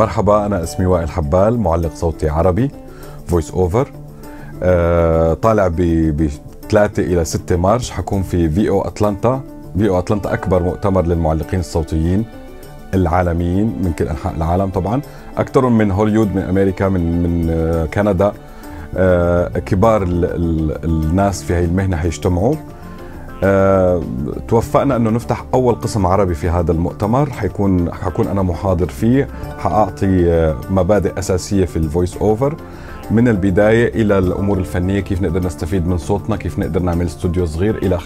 مرحبا أنا اسمي وائل حبال معلق صوتي عربي voice over آه، طالع ب 3 إلى 6 March حكون في VO Atlanta VO Atlanta أكبر مؤتمر للمعلقين الصوتيين العالميين من كل أنحاء العالم طبعا. أكثر من هوليود من أمريكا من من آه، كندا. آه، كبار ال ال الناس في هاي المهنة حيجتمعوا. أه توفقنا إنه نفتح أول قسم عربي في هذا المؤتمر. حيكون حكون أنا محاضر فيه. حأعطي آه، مبادئ أساسية في ال voice over من البداية إلى الأمور الفنية كيف نقدر نستفيد من صوتنا كيف نقدر نعمل استوديو صغير إلى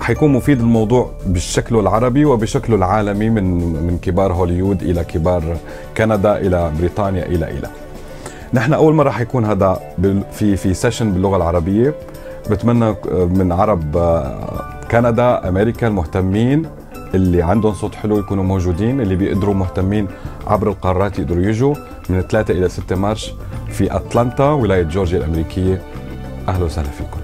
حيكون مفيد الموضوع بشكله العربي وبشكله العالمي من من كبار هوليود إلى كبار كندا إلى بريطانيا إلى إلى. نحن أول مرة حيكون هذا في في session باللغة العربية. بتمنى من عرب كندا أمريكا المهتمين اللي عندهم صوت حلو يكونوا موجودين اللي بيقدروا مهتمين عبر القارات يقدروا يجوا. من 3 إلى 6 مارش في أتلانتا ولاية جورجيا الأمريكية. أهلا وسهلا فيكم.